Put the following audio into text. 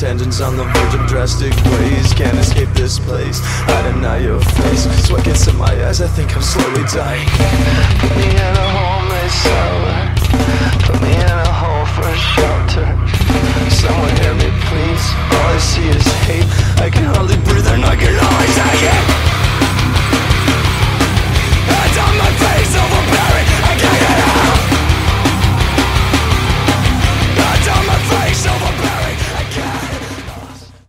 tangents on the verge of drastic ways. Can't escape this place, I deny your face. Sweat gets in my eyes, I think I'm slowly dying. Put me in a homeless cellar. Put me in a hole for shelter. Someone hear me please, all I see is hate.